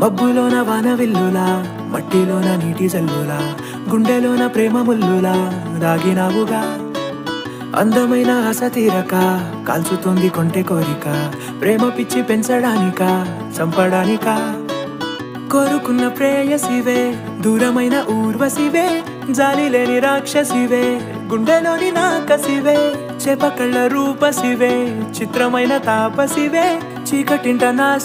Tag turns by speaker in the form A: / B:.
A: మబ్బులోన వానవిల్లులా మట్టిలోన నీటి జల్లులా గుండెలోన ప్రేమ ముల్లులా దాగినావుగా. అందమైన ఆశ తీరక కాల్చుతుంది కొంటె కోరిక ప్రేమ పిచ్చి పెంచడానిక చంపడానిక. కోరుకున్న ప్రేయసివే దూరమైన ఊర్వశివే జాలి లేని రాక్షసివే గుండెలోని నాకసివే చేపకళ్ళ రూపసివే చిత్రమైన తాపసివే చీకటింట నా